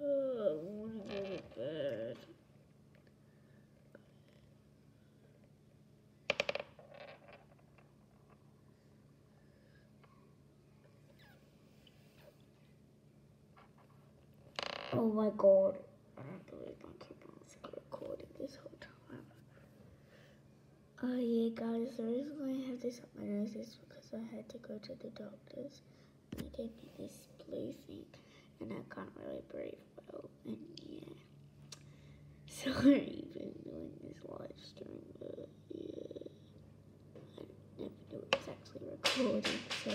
I wanna go to bed. Oh my god. I don't believe my camera was recording this whole time. Oh yeah guys, the reason why I have this on my nose is because I had to go to the doctors. They gave me this and I can't really breathe well and yeah. Sorry for doing this live stream but yeah. I never knew it was actually recording so